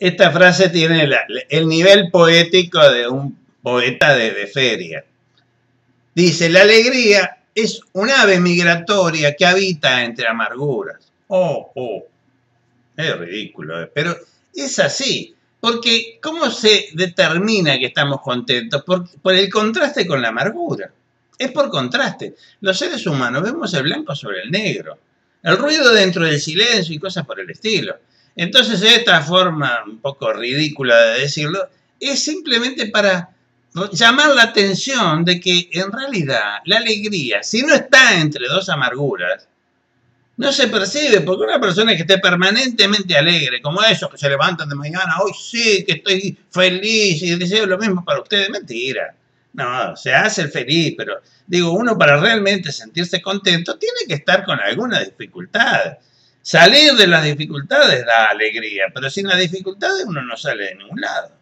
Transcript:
esta frase tiene el nivel poético de un poeta de, feria. Dice, la alegría es un ave migratoria que habita entre amarguras. Oh, oh, es ridículo, eh, pero es así. Porque, ¿cómo se determina que estamos contentos? Por, por, el contraste con la amargura. Es por contraste. Los seres humanos vemos el blanco sobre el negro. El ruido dentro del silencio y cosas por el estilo. Entonces, esta forma un poco ridícula de decirlo es simplemente para llamar la atención de que en realidad la alegría, si no está entre dos amarguras, no se percibe, porque una persona que esté permanentemente alegre, como esos que se levantan de mañana, hoy sí que estoy feliz y deseo lo mismo para ustedes, mentira. No, se hace el feliz, pero digo, uno para realmente sentirse contento tiene que estar con alguna dificultad. Salir de las dificultades da alegría, pero sin las dificultades uno no sale de ningún lado.